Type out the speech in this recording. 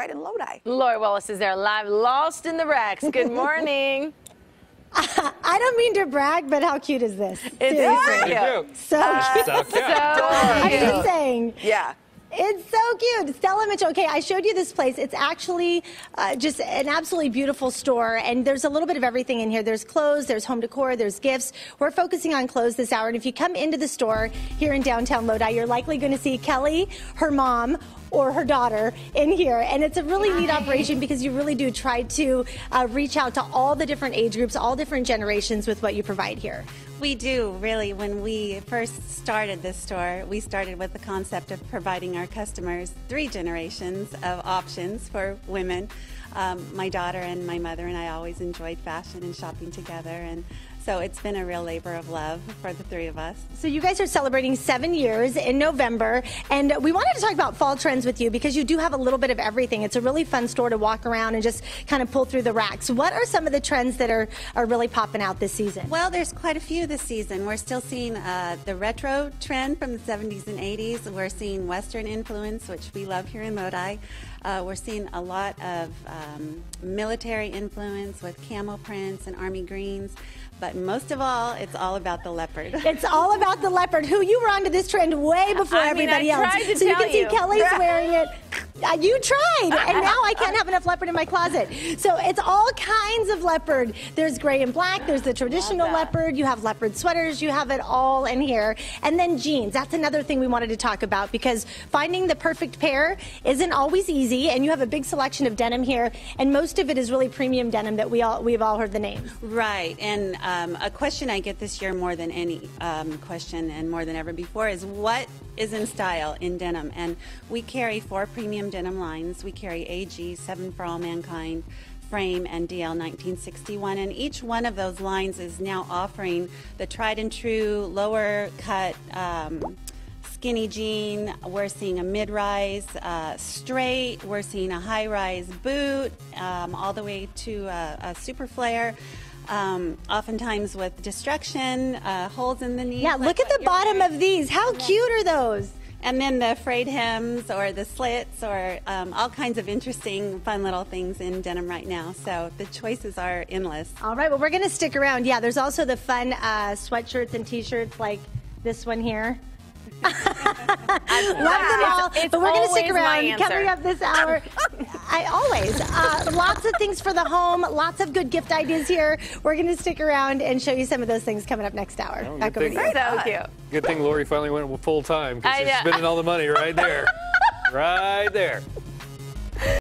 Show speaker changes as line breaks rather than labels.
right in Lodi.
Lori Wallace is there live, lost in the racks. Good morning.
I don't mean to brag, but how cute is this?
It's
Seriously.
so cute.
So cute.
So cute.
I'm just saying.
Yeah.
It's so cute. Stella Mitchell. Okay, I showed you this place. It's actually uh, just an absolutely beautiful store, and there's a little bit of everything in here. There's clothes, there's home decor, there's gifts. We're focusing on clothes this hour, and if you come into the store here in downtown Lodi, you're likely going to see Kelli, her mom, or her daughter in here. And it's a really neat operation because you really do try to uh, reach out to all the different age groups, all different generations with what you provide here.
We do, really. When we first started this store, we started with the concept of providing our customers three generations of options for women. Um, my daughter and my mother and I always enjoyed fashion and shopping together, and so it's been a real labor of love for the three of us.
So you guys are celebrating seven years in November, and we wanted to talk about fall trends with you because you do have a little bit of everything. It's a really fun store to walk around and just kind of pull through the racks. What are some of the trends that are, are really popping out this season?
Well, there's quite a few this season. We're still seeing uh, the retro trend from the 70s and 80s. We're seeing Western influence, which we love here in Lodi. Uh, we're seeing a lot of um, military influence with camel prints and army greens. But most of all, it's all about the leopard.
It's all about the leopard, who you were onto this trend way before
I mean,
everybody
I
else.
tried to
so you can see
you.
Kelli's wearing it. Uh, you tried, and now I can't have enough leopard in my closet. So it's all kinds of leopard. There's gray and black. There's the traditional leopard. You have leopard sweaters. You have it all in here. And then jeans. That's another thing we wanted to talk about because finding the perfect pair isn't always easy. And you have a big selection of denim here, and most of it is really premium denim that we all we've all heard the name.
Right, and um, a question I get this year more than any um, question and more than ever before is what is in style in denim? And we carry four premium denim lines. We carry AG, Seven for All Mankind, Frame, and DL 1961. And each one of those lines is now offering the tried and true lower cut. Um, skinny jean. We're seeing a mid-rise uh, straight. We're seeing a high-rise boot, um, all the way to a, a super flare. Um, oftentimes with destruction, uh, holes in the knee.
Yeah, look at the bottom of these. How cute are those?
And then the frayed hems or the slits or um, all kinds of interesting, fun little things in denim right now. So the choices are endless.
All right, well, we're going to stick around. Yeah, there's also the fun uh, sweatshirts and t-shirts like this one here. Love them all,
It's- it's
but we're going to stick around.
answer.
Coming up this hour, I always uh, lots of things for the home, lots of good gift ideas here. We're going to stick around and show you some of those things coming up next hour.
Well,
Back
good
over to
thing-
you.
So cute.
Good thing Lori finally went full time
I
because she's
know.
spending all the money right there. right there.